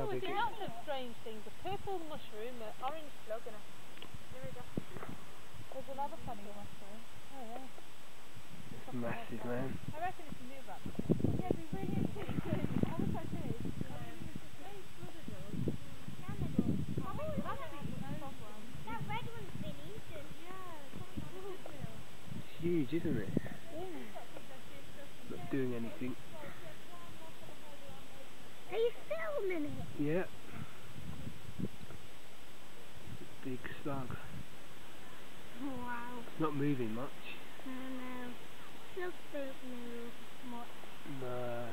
Oh, lots of strange things. A purple mushroom, an orange slug, and a... Here we go. There's another funny mushroom. Oh, yeah. It's massive, man. I reckon it's a new one. Yeah, we really need. I wish I did. That red one's been eaten. It's huge, isn't it? Not doing anything. Yeah. Big slug. Wow. It's not moving much. I know. Just don't move much. No.